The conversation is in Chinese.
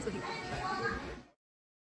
소 리.